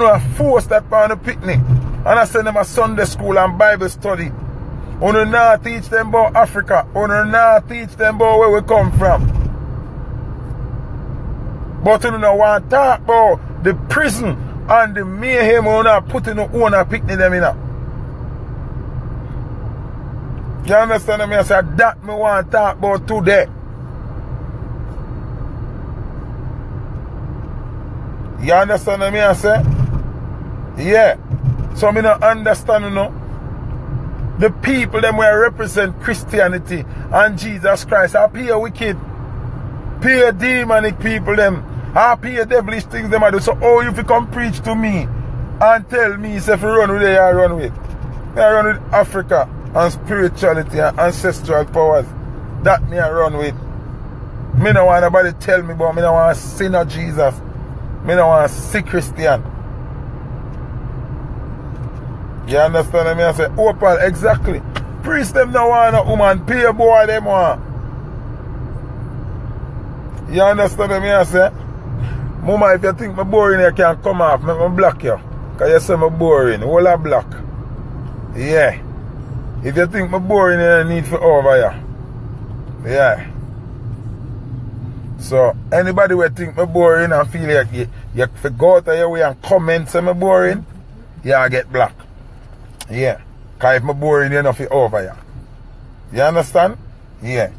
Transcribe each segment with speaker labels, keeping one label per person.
Speaker 1: I force that on the picnic. And I send them a Sunday school and Bible study. Uno not teach them about Africa. Uno not teach them about where we come from. But you know want to talk about the prison and the mayhem we not put in the owner picnic them in. You understand me? I said that me want to talk about today. You understand me? I say? Yeah. So me not understand you know. The people them where represent Christianity and Jesus Christ are pure wicked. Pure demonic people them. Are pure devilish things them I do. So oh if you come preach to me and tell me if you run with it, I run with. I run with Africa and spirituality and ancestral powers. That me I run with. Me no want nobody tell me but me no want to sin of Jesus. Me no want see Christian. You understand me? I say, Opal, exactly. Priest them no want a woman, pay boy them want. You understand me? I say, Mama, if you think me boring, you can come off. Make me block you. Because you say me boring. All a block. Yeah. If you think me boring, you need for over here. Yeah. So, anybody will think me boring and feel like you, you go out of your way and comment say me boring, yeah, I get blocked. Yeah. Because if me boring, you know, for over here. You understand? Yeah.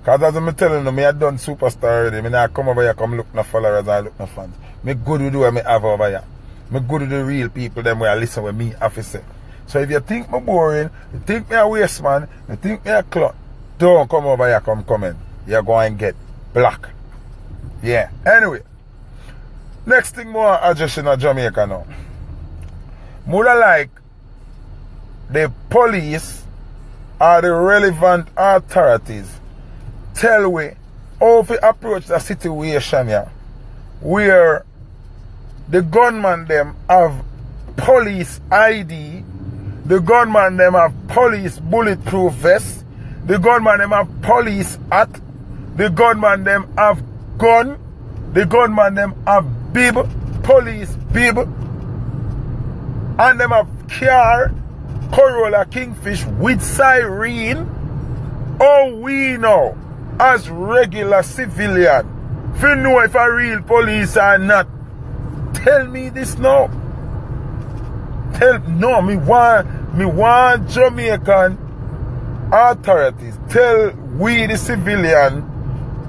Speaker 1: Because as I'm telling you, me I done superstar already. Me not come over here, come look no followers I look no fans. Me good with what me have over here. Me good with the real people, them where I listen with me say. So if you think me boring, you think me a waste man, you think me a clock, don't come over here, come comment. You're going to get black. Yeah. Anyway. Next thing more I just in Jamaica now. More like the police or the relevant authorities. Tell we how to approach the situation here where the gunman them have police ID, the gunman them have police bulletproof vest, the gunman them have police hat, the gunman them have gun, the gunman them have bib, police bib, and them have car Corolla Kingfish with siren, oh we know as regular civilian, if know if a real police or not, tell me this now. Tell no, me want me want Jamaican authorities tell we the civilian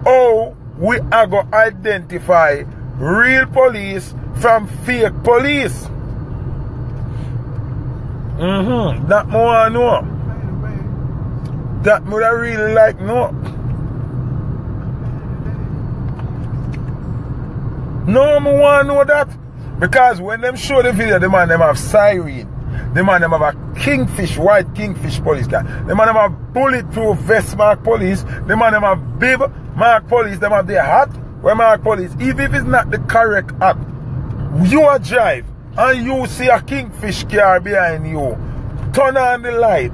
Speaker 1: how we are to identify real police from fake police. Mm-hmm. That more I know. That would I really like know. No, I want know that. Because when them show the video, the man them have siren. The man them have a kingfish, white kingfish police car. The man them have bulletproof vest mark police. The man them have bib mark police. Them have their hat where mark police. Even if it's not the correct hat, you are drive and you see a kingfish car behind you, turn on the light,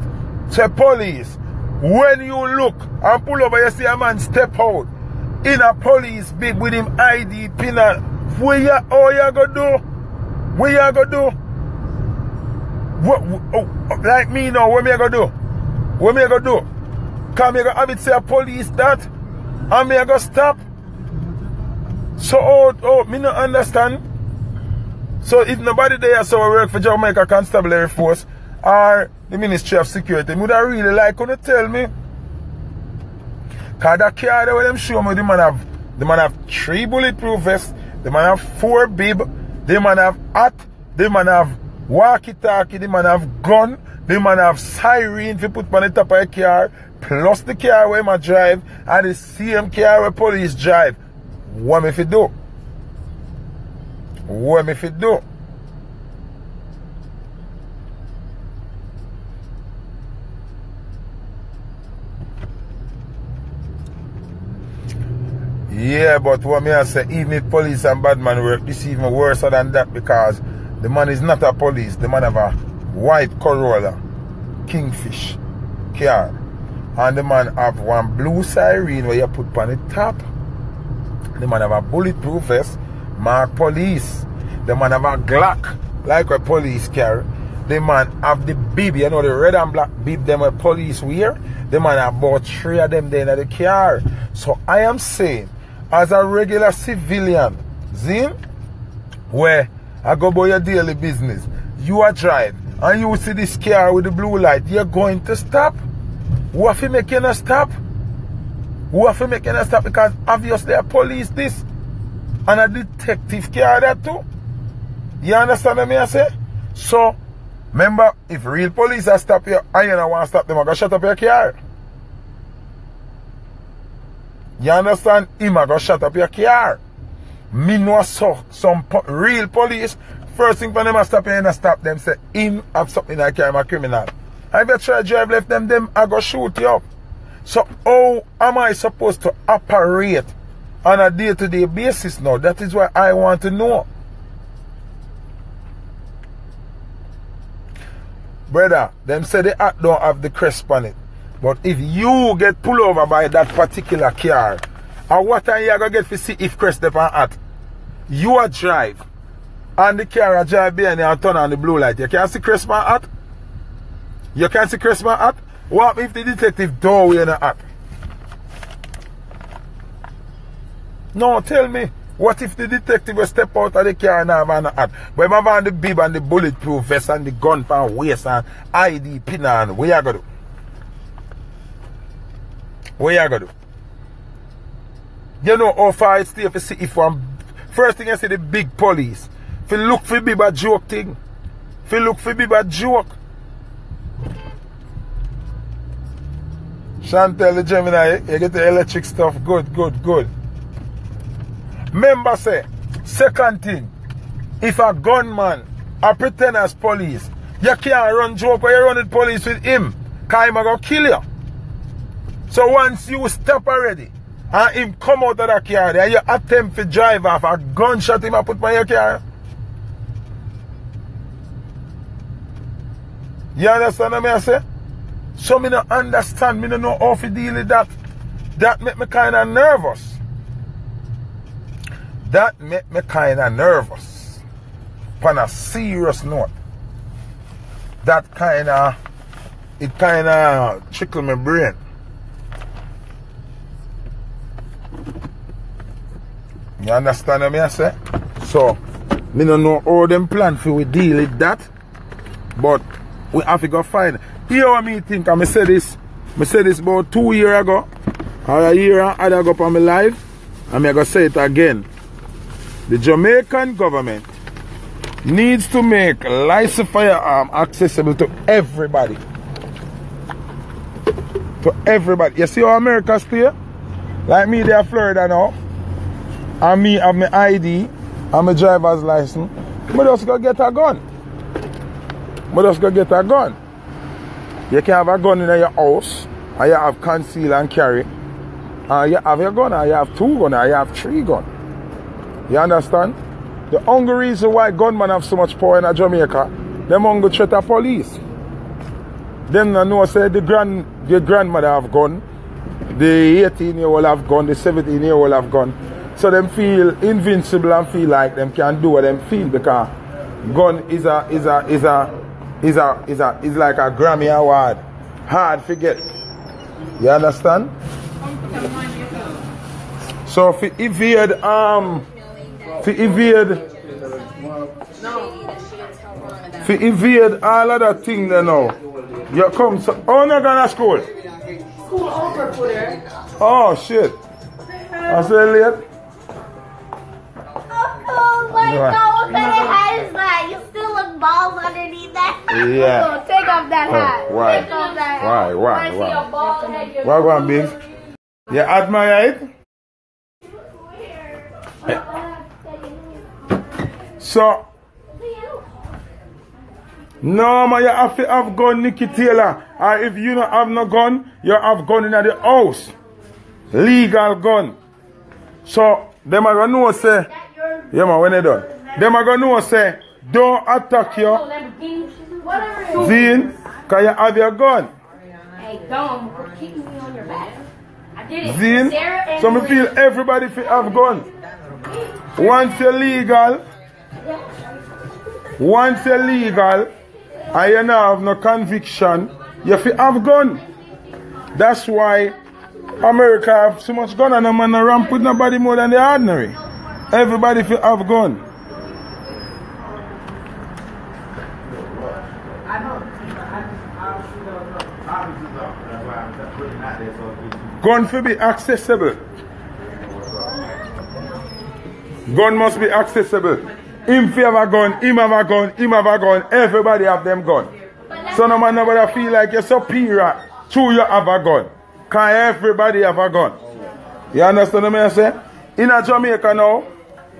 Speaker 1: say police. When you look and pull over, you see a man step out in a police bib with him ID pin on. What you, all you gonna do? What you gonna do? What, oh, like me now, what me gonna do? What me gonna do? Come me gonna have it say a police that? And me gonna stop? So, oh, oh, me not understand. So if nobody there so I work for Jamaica Constabulary Force or the Ministry of Security, would I really like to tell me? Cause that car where them show me the man have the man have three bulletproof vests, the man have four bib, the man have hat, the man have walkie-talkie, the man have gun, the man have siren to put on the top of the car, plus the car where my drive, and the same car where police drive. What me fi do? What me fi do? Yeah, but what me I say, even if police and bad man work, this is even worse than that because the man is not a police. The man have a white Corolla, Kingfish car. And the man have one blue siren where you put on the top. The man have a bulletproof vest, mark police. The man have a Glock, like a police carry. The man have the bib, you know, the red and black bib them a police wear. The man have about three of them there in the car. So I am saying, as a regular civilian, Zim, where I go about your daily business, you are driving, and you see this car with the blue light, you're going to stop. Who have you not stop? Who have you not stop? Because obviously a police this and a detective car that too. You understand what I say? So, remember, if real police are stop you and you don't want to stop them, I go shut up your car. You understand? Him I go shut up your car. Me know so some po real police. First thing for them I stop you and I stop them say him have something I carry my criminal. If you try to drive left them, them I go shoot you up. So how am I supposed to operate on a day-to-day basis now? That is what I want to know. Brother, them say the act don't have the crest on it. But if you get pulled over by that particular car, and what are you to get to see if crest up on at? You are drive. And the car drive behind you and turn on the blue light. You can't see crest on at? You can't see crest on at? What if the detective door in the at? No, tell me. What if the detective will step out of the car and have an hat? But if I the bib and the bulletproof vest and the gun pan waist and ID pin on, what you gonna do? What you gonna do? You know how far it stay you see if one first thing I see the big police. If you look for bib a joke thing. If you look for bib a joke. Chantel the Gemini, you get the electric stuff. Good, good, good. Remember say, second thing, if a gunman a pretend as police, you can't run joke or you run with police with him. Cause him gonna kill you. So once you step already and him come out of the car and you attempt to drive off a gunshot him and put my car. You understand what I say? So me not understand, me don't know how to deal with that. That make me kinda nervous. That make me kinda nervous. On a serious note. That kinda it kinda trickle my brain. You understand what I say? So, me don't know how them plan for we deal with that. But we have to go find. Here what me think, I say this, I say this about two years ago, or a year and a ago on my life, and I go say it again. The Jamaican government needs to make licensed firearm accessible to everybody. To everybody. You see how America stay? Like me, they are Florida now. And me have my ID and my driver's license. I just go get a gun. I just go get a gun. You can have a gun in your house and you have conceal and carry. And you have your gun and you have two guns and you have three guns. You understand? The only reason why gunmen have so much power in Jamaica, them only threat of police. Them no know say the grand the grandmother have gun, the 18 year old have gun, the 17 year old have gun. So them feel invincible and feel like them can do what them feel because gun is a is a is a is a is a is like a Grammy award. Hard forget. You understand? So if evade um for evade for evade all of that thing there now. You come so oh no gonna school.
Speaker 2: School over for there.
Speaker 1: Oh shit. I say late.
Speaker 3: Oh my
Speaker 1: Yeah.
Speaker 3: god, what kind of hat is that? You still look bald underneath that.
Speaker 1: Yeah.
Speaker 2: So take off that oh, hat.
Speaker 1: Oh, why?
Speaker 2: Take off that hat.
Speaker 1: Why? Why?
Speaker 2: I see
Speaker 1: Why?
Speaker 2: a bald head. you're
Speaker 1: Why go on, Biggs? You admire it? So, no man, you have to have gun, Nikki Taylor. Or if you don't have no gun, you have gun in the house. Legal gun. So, them are gonna know say, yeah man, when they done. Them are gonna know say, don't attack you. Zine, cause you have your gun.
Speaker 2: Hey, dumb, for kicking me on your back. I and
Speaker 1: so me feel everybody fi have gun. Once you're legal, Once you're legal and you not have no conviction, you fi have gun. That's why America have so much gun and no man ramp with nobody more than the ordinary. Everybody fi have gun. Gun fi be accessible. Gun must be accessible. Him have a gun, him have a gun, him have a gun, everybody have them gun. So no man nobody feel like you're superior to you have a gun. Cause everybody have a gun. You understand what I say? In a Jamaica now,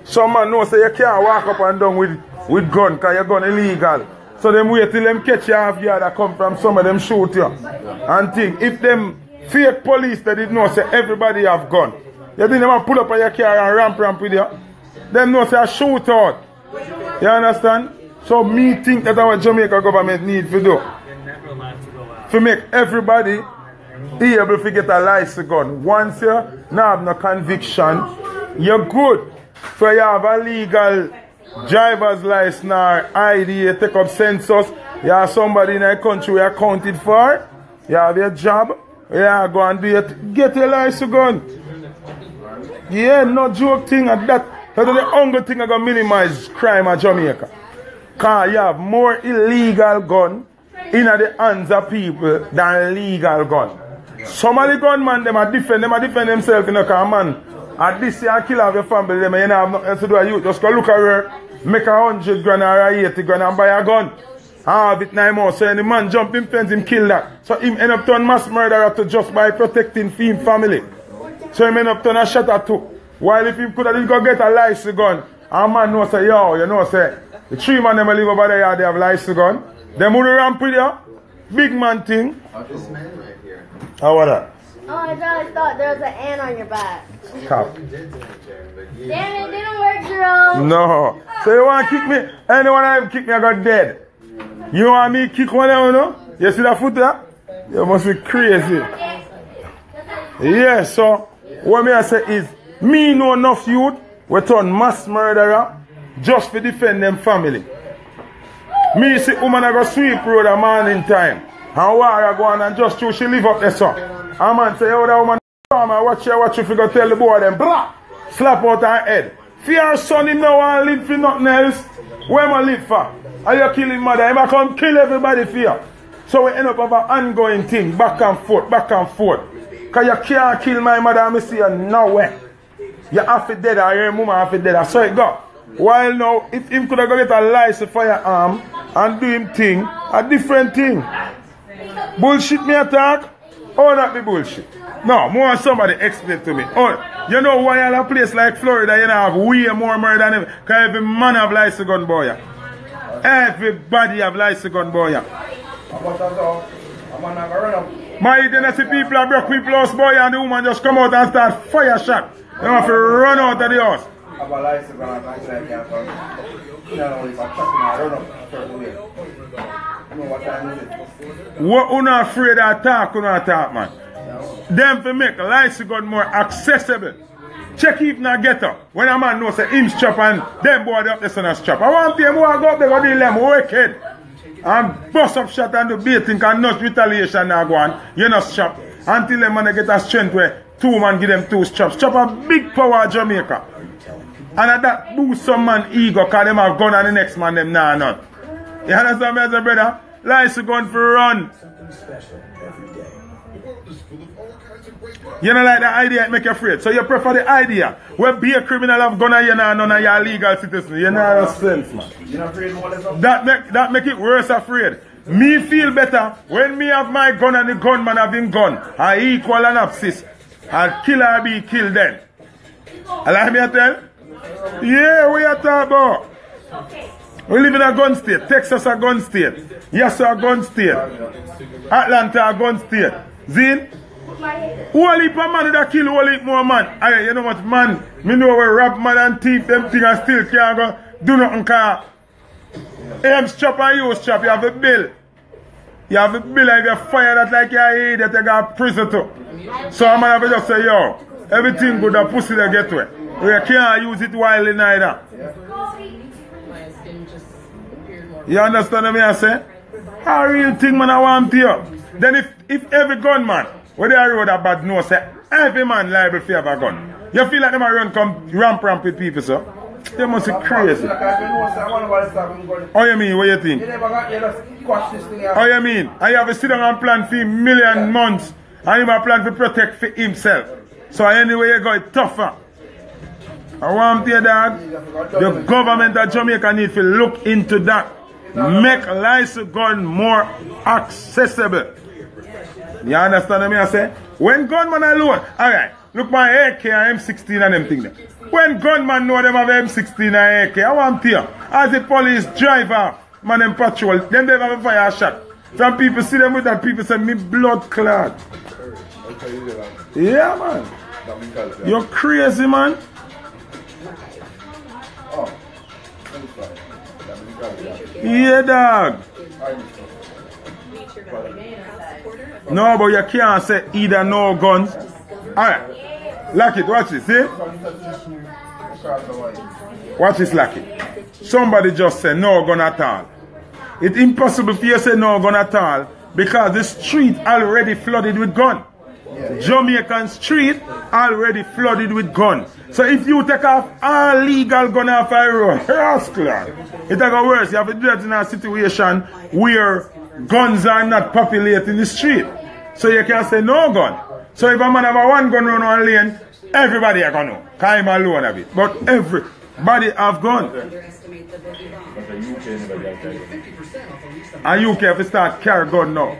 Speaker 1: some man know say you can't walk up and down with, with gun cause your gun illegal. So them wait till them catch you off guard that come from some of them shoot you. And think if them fake police that did know say everybody have gun. You think them pull up on your car and ramp ramp with you? Them know say a shoot out. You understand? So me think that our Jamaica government need to do. To make everybody able to get a license gun. Once you now have no conviction, you're good. So you have a legal driver's license or ID, take up census, you have somebody in a country you accounted for, you have your job, you go and do it, get your license gun. Yeah, no joke thing at that. That's the only thing I gonna minimize crime in Jamaica. Cause you have more illegal gun in the hands of people than legal gun. Some of the gunmen them are defend them are defend themselves in a car man. At this year kill off your family them you know have nothing else to do with you. Just go look her, make a hundred grand or eighty grand and buy a gun. Have it nine more. So any man jump in fence, him kill that. So him end up turn mass murderer to just by protecting him family. So him end up turn a shot at two. While if he could have go get a license gun, a man know say, yo, you know say, the three man them live over there, they have license gun. Them would ramp with you. Big man thing.
Speaker 4: This man right here.
Speaker 1: How was that?
Speaker 3: Oh, I thought there was an ant on your back.
Speaker 1: Cop.
Speaker 4: You did take a chair, but yeah.
Speaker 3: Damn it, didn't work, Jerome.
Speaker 1: No. So you want to kick me? Anyone them kick me, I got dead. You want me kick one them, no? You see that foot there? You must be crazy. Yeah, so what me I say is, me know enough youth, we turn mass murderer just to defend them family. Me see woman I go sweep road a man in time. And war go on and just through she live up there so. A man say, oh that woman come and watch her, watch you figure tell the boy them, blah! Slap out her head. Fear son him now want live for nothing else. Where am I live for? Are you killing mother? Him a come kill everybody you. So we end up have an ongoing thing, back and forth, back and forth. Cause you can't kill my mother and me see you nowhere. You have to dead or your mama have to dead. So it go. While now, if him could have go get a license firearm and do him thing, a different thing. Bullshit me attack? Oh, not be bullshit. No, more somebody explain to me. Oh, you know why in a place like Florida you know, have way more murder than him? Because every man have license gun boy. Everybody have license gun boy. My then I people are broke people house boy and the woman just come out and start fire shot. They have to run out of the house.
Speaker 5: have a license I can say I can't come. You I I. You what is
Speaker 1: you not afraid of attack, you not attack, man. Them to make license gun more accessible. Check if not get up. When a man knows say him strap and them boy up the son of strap. I want them who go up there go them wicked. And bust up shot and do baiting and not retaliation now go on. You know strap. Until them man get a strength where two man give them two straps. Strap a big power Jamaica. And at that boost some man ego cause them have gun and the next man them nah none. You understand me as a brother? License gun for run. You know like the idea it make you afraid. So you prefer the idea where be a criminal have gun and you know none of your legal citizen. You know have sense man. That make that make it worse afraid. Me feel better when me have my gun and the gunman have him gun. I equal and abscess. and killer be killed then. Allow me to tell? Yeah, we are talking about. We live in a gun state. Texas a gun state. Yes, a gun state. Atlanta a gun state. Zin? Whole heap of man that kill whole heap more man. Alright, you know what, man? Me know we rob man and thief them thing and still can't go do nothing car. Aim strap and you strap, you have a bill. You have a bill if you fire that like you're idiot, you got prison too. So a have to just say, yo, everything good, the pussy they get to it. We can't use it wildly neither. You understand what I say? A real thing man I want to you. Then if if every gunman, where they are road a bad no say every man liable for have a gun. You feel like them a run come ramp ramp with people so? They must be crazy.
Speaker 5: Oh, I said, no, sir, I want to go and stop him going.
Speaker 1: How you mean? What you think?
Speaker 5: You never got, you just squash this thing out.
Speaker 1: How you mean? I have a sit down and plan for him million months and him a plan to protect for himself. So anyway you go it tougher. I want to you dog, the government of Jamaica need to look into that. Make license gun more accessible. You understand what I say? When gunman alone, alright, look my AK and M16 and them thing there. When gunman know them have M16 and AK, I want to you, as the police driver, man them patrol, then they have a fire shot. Some people see them with that, people say, me blood clot. Yeah, man. You're crazy, man. Yeah, dog. No, but you can't say either no guns. Alright. Lock it, watch this, see? Watch this, lock it. Somebody just said no gun at all. It's impossible for you to say no gun at all because the street already flooded with gun. Jamaican street already flooded with gun. So if you take off all legal gun off a road, rascal, it go worse. You have to do that in a situation where guns are not populating the street. So you can't say no gun. So if a man have a one gun run on lane, everybody are gonna know. Cause him alone have it. But everybody have gun. And you can have to start carry gun now.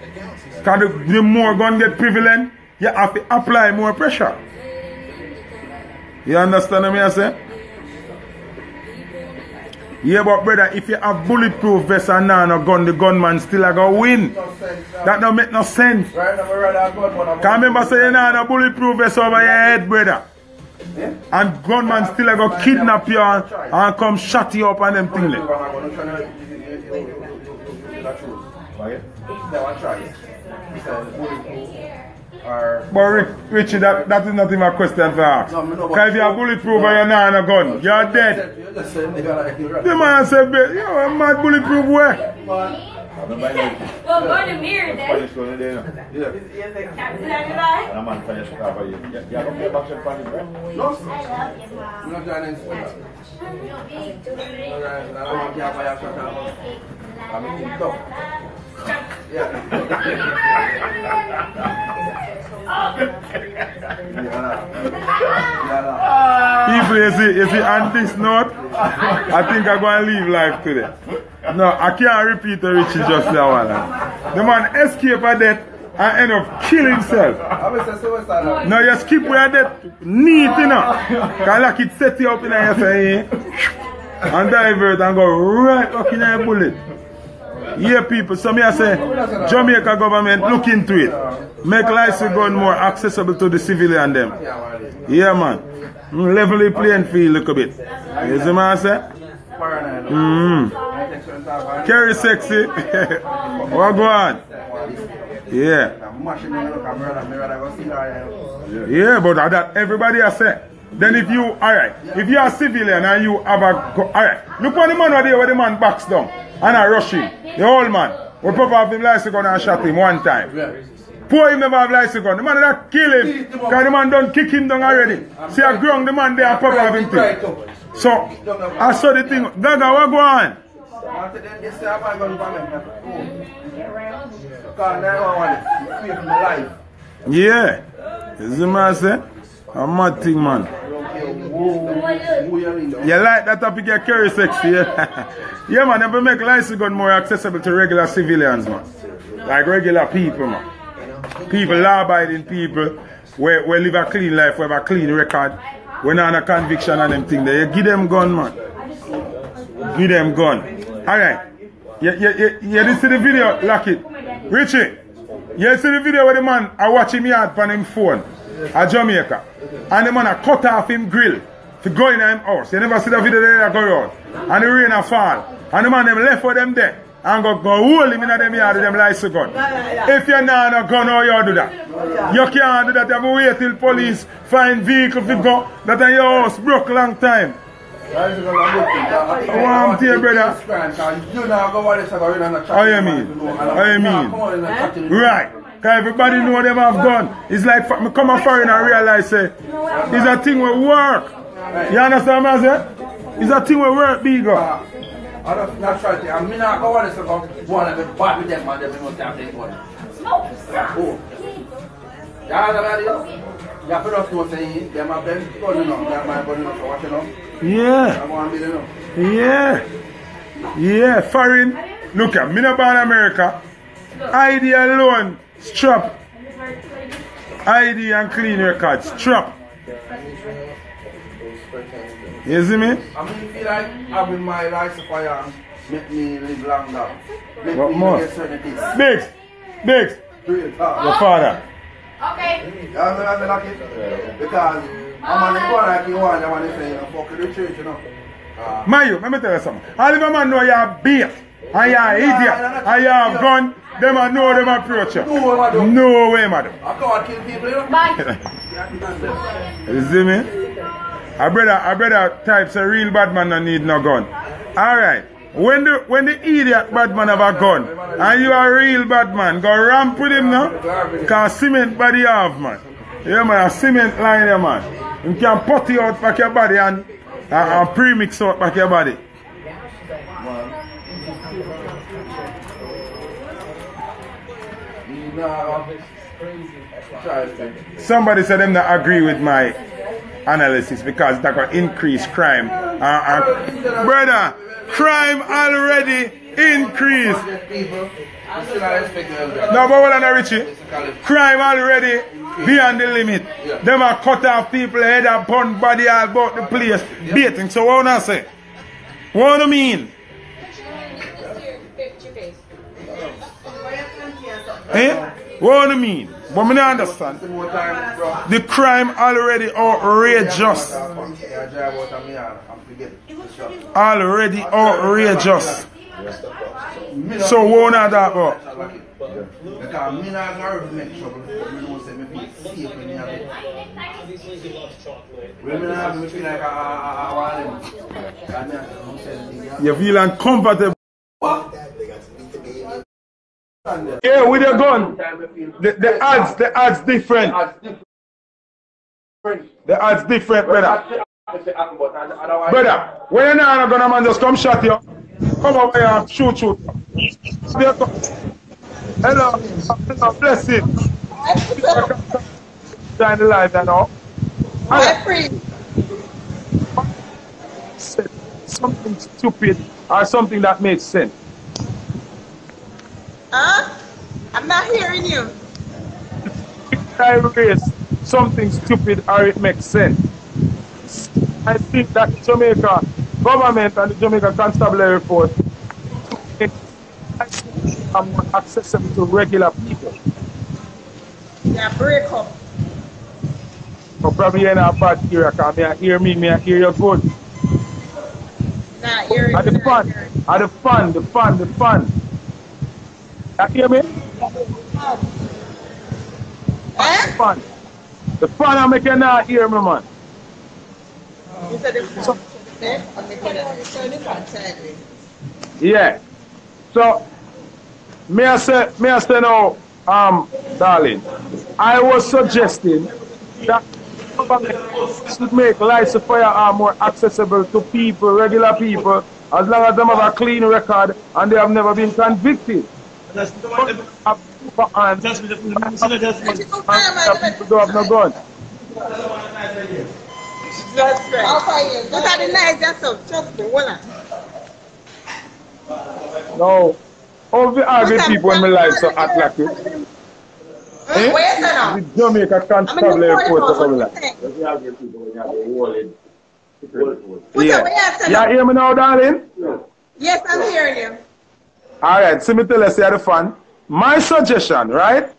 Speaker 1: Cause the, the more gun get prevalent, you have to apply more pressure. You understand what I say? Yeah, but brother, if you have bulletproof vest and now no gun, the gunman still a go win. That don't make no sense.
Speaker 5: Right now, we're rather gun one.
Speaker 1: Can remember saying now no bulletproof vest over your head, brother. And gunman still a go kidnap you and, and come shut you up and them thing. like. But Richie, that, that is not even a question for ask.
Speaker 5: No, me know, but-
Speaker 1: Because if you are bulletproof and you're not a gun, you're dead.
Speaker 5: You just say nigga like you
Speaker 1: The man said, "Ba- you know, a mad bulletproof way.
Speaker 2: Well, go to mirror then.
Speaker 5: Yeah.
Speaker 2: Captain everybody.
Speaker 5: No,
Speaker 3: I
Speaker 5: I'm not trying to insult you. Alright, I don't want to have a shot out. I'm a big dog.
Speaker 1: People, you see, you see, on this note, I think I'm going to leave life today. No, I can't repeat the Richie just one. The man escape a death and end up killing himself. Now you skip where death neat, you know. Because like it set you up in your say, eh? and divert and go right up in your bullet. Yeah, people. So me I say, Jamaica government, look into it. Make license gun more accessible to the civilian them. Yeah, man. Mm, level the playing field a little bit. You see what I say? Mm. Carry sexy. what go on? Yeah. Yeah, but that everybody has said. Then if you, alright, if you are civilian and you have a, alright, look what the man was there where the man backs down and I rush him. The old man, we pop off him license gun and shot him one time. Poor him never have license gun. The man that kill him, because the man done kick him down already. See I ground the man there and pop him. So, I saw the thing, Gaga, what go on? Yeah. You see what I say? A mad thing, man. You like that topic, you carry sexy, yeah? yeah, man, never make license gun more accessible to regular civilians, man. Like regular people, man. People, law-abiding people, where, where live a clean life, who have a clean record, we not a conviction and them thing there. You give them gun, man. Give them gun. Alright. You, you, you, you see the video, lock it. Richie, you see the video where the man I watch him yard on him phone at Jamaica. And the man a cut off him grill to go in him house. You never see the video there go out. And the rain a fall. And the man them left for them there. And go, go hold him in them yard with them license gun. If you're not a gun, how you do that? You can't do that. You have to wait till police find vehicle to go. That in your house broke long time.
Speaker 5: That is a good thing. I- I-
Speaker 1: I to hear, brother.
Speaker 5: It's grand, 'cause You know, go over there, so go in and chat
Speaker 1: How you mean?
Speaker 5: man to know. And
Speaker 1: How you mean?
Speaker 5: Come on in and chat to me.
Speaker 1: Right. Cause everybody know them have gun. It's like for- me come a foreign and realize say it's a thing we work. You understand what I say? It's a thing we work bigger.
Speaker 5: Uh, I don't not try to. I mean, I go over there, so go one of them bad with them, man. They must have their gun. Oh. Yeah, that's what it is. You have to just know, say, them have them gun, you know. Them have gun, you know, so watch, you.
Speaker 1: Yeah.
Speaker 5: I want to be, you know.
Speaker 1: Yeah. Yeah. Foreign. Look at me not born in America. ID alone. Strap. ID and clean records. Strap. You see me?
Speaker 5: I mean, feel like having my license fire make me live longer. Make
Speaker 1: What more?
Speaker 5: get certain things.
Speaker 1: Biggs. Biggs.
Speaker 5: Real talk.
Speaker 1: Your father.
Speaker 2: Okay.
Speaker 5: Yeah, I mean, I mean, like it. Because I'm on the corner like you want, I'm on the saying, fuck with the church, you know. Uh,
Speaker 1: Mayu, let me tell you something. All of them man know you're bait. And you're idiot. And you have gun. Them a know them approach you.
Speaker 5: No way, madam.
Speaker 1: No way, madam.
Speaker 5: I can't kill people, you know.
Speaker 2: Bye.
Speaker 1: You see me? A brother, a brother types a real bad man don't need no gun. Alright. When the when the idiot bad man have a gun and you a real bad man, go ramp with him now. Cause cement body have man. Yeah man, a cement line there man. You can put it out back your body and, and, and premix out back your body.
Speaker 5: No, try to.
Speaker 1: Somebody said them not agree with my analysis because that will increase crime. Uh, uh, brother, crime already increased.
Speaker 5: People, I still I respect them.
Speaker 1: No, but what on Richie? Crime already beyond the limit. Them are cut off people head and burn body all about the place. Baiting. So what I say? What do you mean? Eh? What do you mean? But me understand. The crime already outrageous. Already outrageous. So what not that about?
Speaker 5: Because me not gonna make trouble. Safe feel like I, want
Speaker 1: You feel uncomfortable. Yeah, with your gun. The, the odds, the ads different. The ads different, brother. Brother, when you're not gonna man just come shot you. Come over here and shoot shoot. Hello, hello, bless it. Down the light and all.
Speaker 6: My friend,
Speaker 1: Something stupid or something that makes sense.
Speaker 6: Huh? I'm not hearing you.
Speaker 1: I raise something stupid or it makes sense. I think that Jamaica government and the Jamaica Constabulary Force are more accessible to regular people.
Speaker 6: Yeah, break up.
Speaker 1: So probably you're in a bad area because me I hear me, me I hear you good.
Speaker 6: Not hearing
Speaker 1: At the fun, at the fun, the fun, the fun. You hear me?
Speaker 6: Eh?
Speaker 1: Fun. The fun I make you not hear me, man.
Speaker 6: You said so, eh? I'm making it turn it on.
Speaker 1: Yeah. So, may I say, may I say now, um, darling, I was suggesting that should make of firearm more accessible to people, regular people, as long as them have a clean record and they have never been convicted.
Speaker 7: That's the one. Just just just just
Speaker 6: you go find my
Speaker 1: and people don't have no.
Speaker 6: That's. I'll find you. Look at the nice yourself. Trust me. Hold on.
Speaker 1: No. The argue people when my lights are act like it.
Speaker 6: Eh? A
Speaker 1: The
Speaker 6: minute.
Speaker 1: Jamaica
Speaker 6: in the
Speaker 1: Constabulary Force or something like that. Yeah.
Speaker 6: you to
Speaker 1: You hear me now, darling?
Speaker 6: Yes, I'm hearing you.
Speaker 1: All right, so me tell say the fun. My suggestion, right,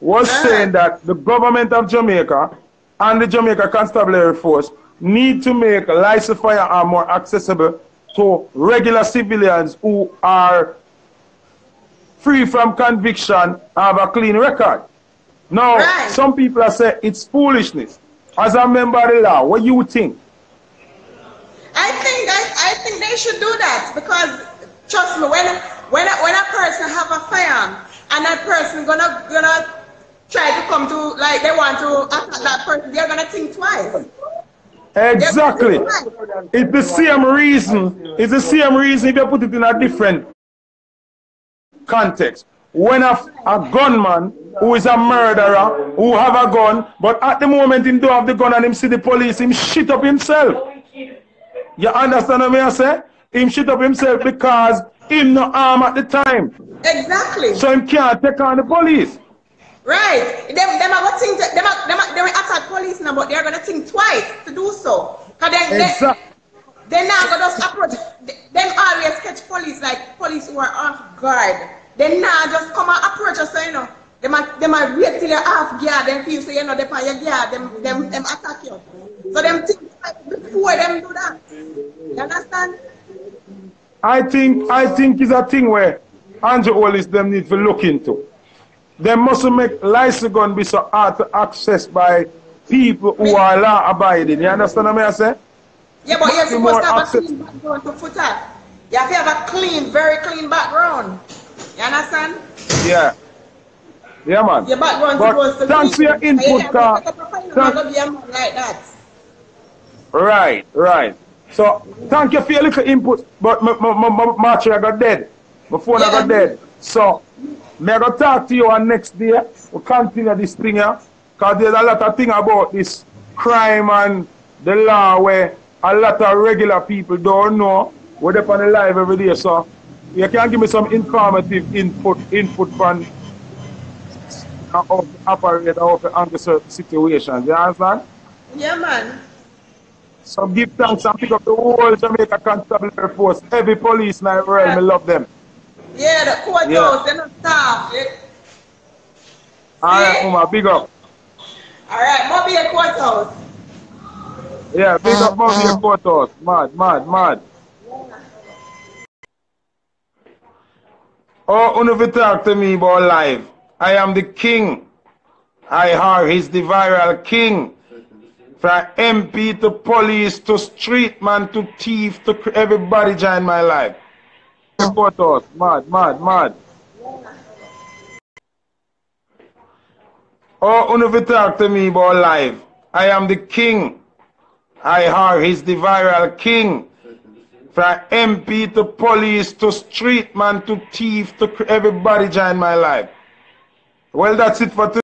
Speaker 1: was
Speaker 6: Ah.
Speaker 1: saying that the government of Jamaica and the Jamaica Constabulary Force need to make license firearm more accessible to regular civilians who are free from conviction have a clean record. Now,
Speaker 6: Right.
Speaker 1: some people are saying it's foolishness. As a member of the law, what do you think?
Speaker 6: I think I, I think they should do that because trust me, when when a, when a person have a firearm and that person gonna gonna try to come to like they want to attack that person, they're gonna think twice.
Speaker 1: Exactly. It's the same reason. It's the same reason if you put it in a different context. When a, a gunman who is a murderer, who have a gun, but at the moment him don't have the gun and him see the police, him shit up himself. You understand what I say? Him shit up himself because him no arm at the time.
Speaker 6: Exactly.
Speaker 1: So him can't take on the police.
Speaker 6: Right. Them them are gonna think them are, them are, they will attack police now, but they're gonna think twice to do so. Cause then they,
Speaker 1: Exactly.
Speaker 6: they're not gonna just approach them always catch police like police who are off guard. They now just come and approach us, so you know. They might they might wait till you're off guard and feel so you know they on your guard, them them them attack you. So them think twice before them do that. You understand?
Speaker 1: I think I think it's a thing where Andrew Holness them need to look into. They mustn't make gun be so hard to access by people who are law abiding. You understand what I say?
Speaker 6: Yeah, but you're supposed to have a clean background to foot at. You have to have a clean, very clean background. You understand?
Speaker 1: Yeah. Yeah man.
Speaker 6: Your background
Speaker 1: But
Speaker 6: supposed to
Speaker 1: thanks for your
Speaker 6: clean. And you
Speaker 1: input, Car.
Speaker 6: pick up a file and
Speaker 1: Thank-
Speaker 6: go be a man like that.
Speaker 1: Right, right. So thank you for your little input, but my, my, my, my I got dead. My phone I got dead. So may I go talk to you on next day. We continue this thing here. Cause there's a lot of thing about this crime and the law where a lot of regular people don't know. We're up on the live every day. So you can give me some informative input input from how to operate, how to handle certain situations. You understand?
Speaker 6: Yeah, man.
Speaker 1: So give thanks and pick up the whole Jamaica Constabulary Force. Every police in the world, I love them.
Speaker 6: Yeah, the courthouse,
Speaker 1: Yeah.
Speaker 6: they're not staff. Yeah.
Speaker 1: Alright, Mama, big up.
Speaker 6: All right, Mobile courthouse.
Speaker 1: Yeah, big up Mount uh-huh. Courthouse. Mad, mad, mad. Oh, Uno talk to me about life. I am the king. I are his the viral king. From MP to police to street man to thief to everybody join my life. Courthouse, mad, mad, mad. Oh, Uno talk to me about life. I am the king. I are his the viral king. From MP to police to street man to thief to everybody join my life. Well, that's it for today.